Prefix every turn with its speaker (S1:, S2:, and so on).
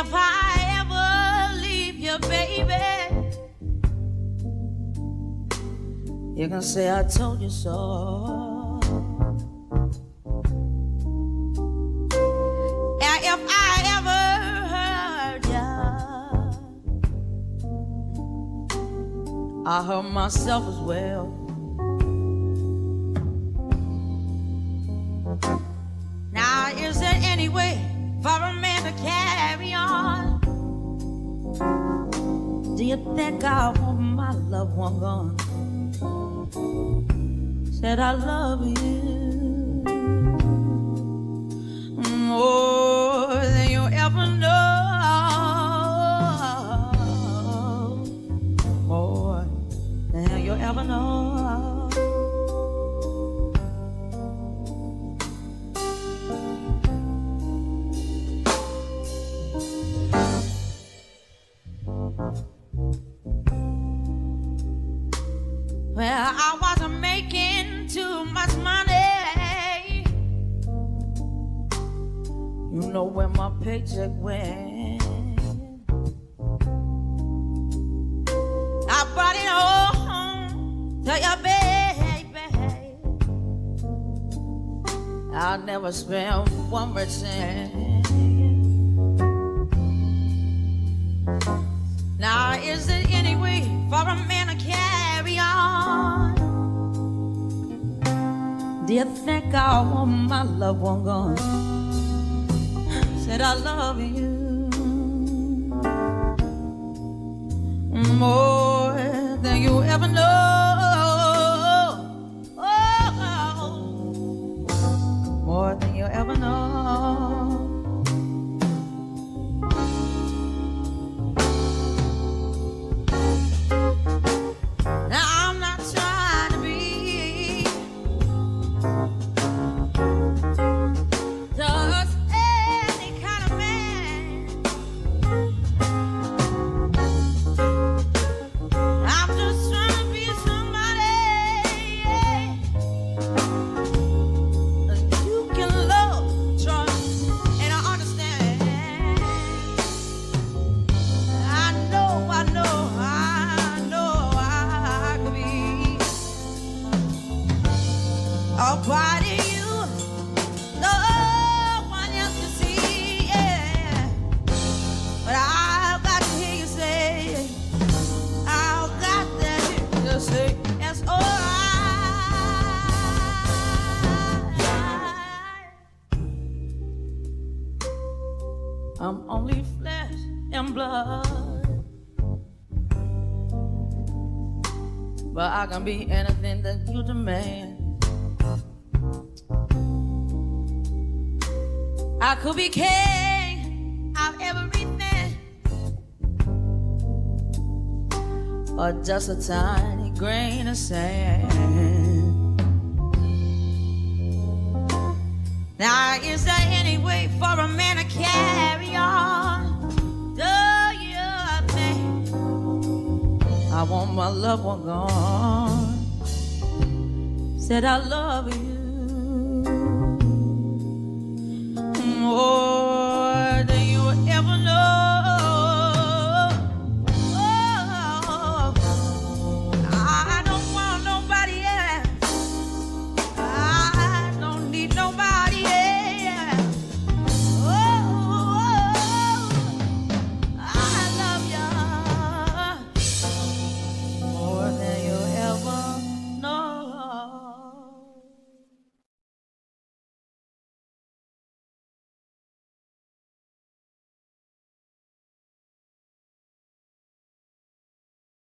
S1: if I ever leave you, baby, you're gonna say I told you so. And if I ever hurt you, I hurt myself as well. Do you think I want my loved one gone? Said I love you more than you ever know, more than you ever know. Well, I wasn't making too much money. You know where my paycheck went. I brought it all home to your baby. I never spent one percent. Now, is there any way for a man Do you think I want my loved one gone? Said I love you more than you ever know. Oh, more than you ever know. Be anything that you demand. I could be king of everything. Or just a tiny grain of sand. Now, is there any way for a man to carry on? Do you think I want my loved one gone? Said I love you